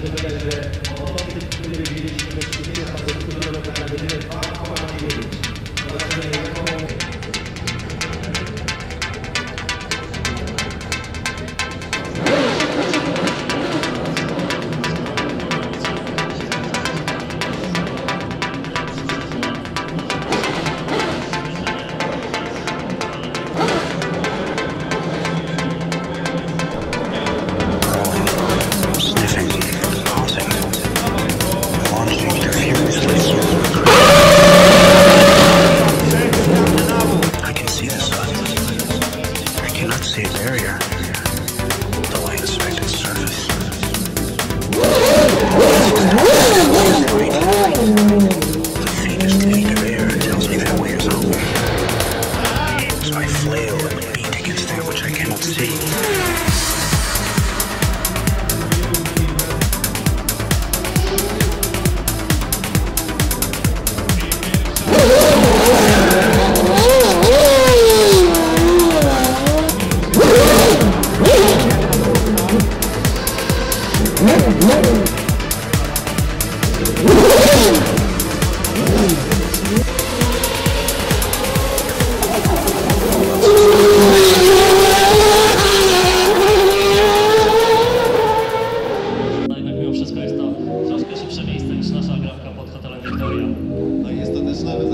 Thank you. Cannot see a barrier. The light inspected surface. The faintest leak of air tells me that way is open. So I flail and beat against that which I cannot see. Wszystko jest to troszkę szybsze miejsce niż nasza grafka pod hotelem Victoria. No i jest to też nowy